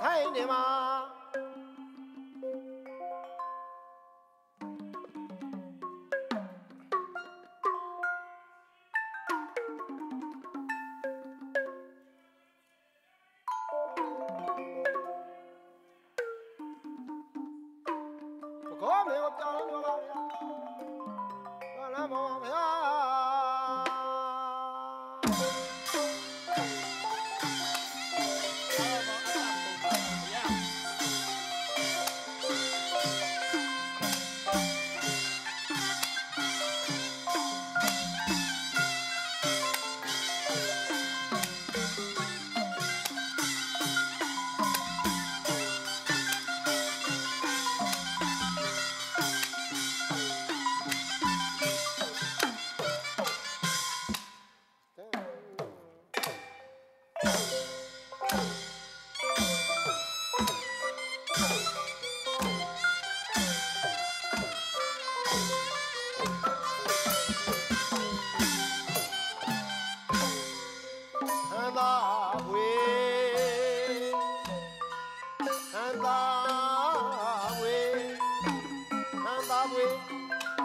ဆိုင်နေ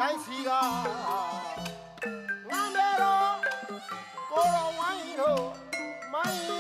တိုင်းစီကငါမဲတော့ကိုတော်ဝိုင်းတို့မိုင်း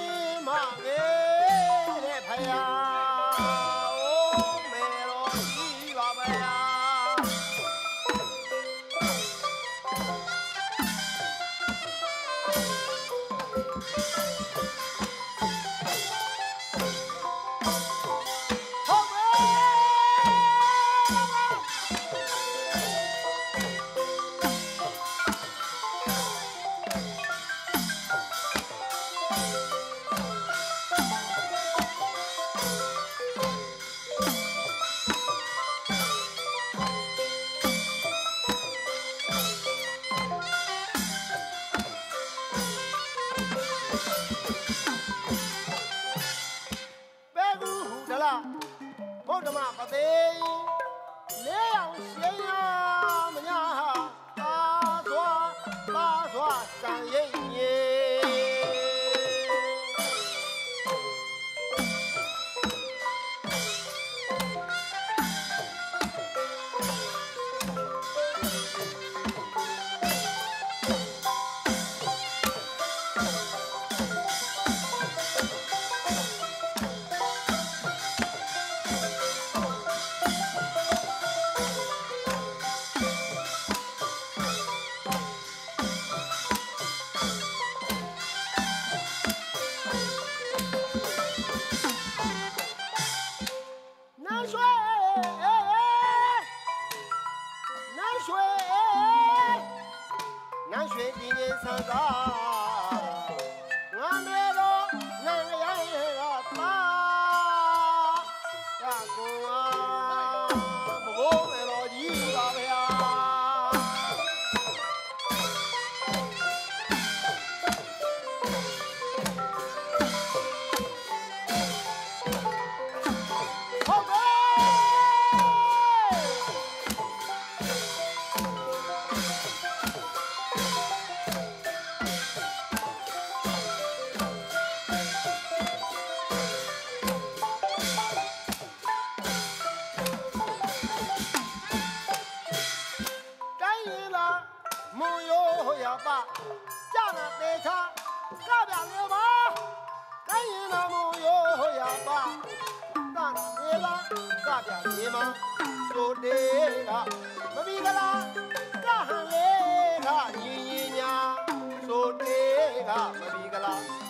ဗုဒ္ဓမပသေးလဲအောင်ရှင်းရမညာဟာသာသွားသာသွားစံရိပ် ပြင်းရ ပါကြနာတေချာကြပြလေပါတိုင်းရင်လာမွန်ရိုးရပါတနာလေပါကြပြလေမဆိုတေကမမီကလားကဟန်လေကညီညီညာဆိုတေကမမီကလား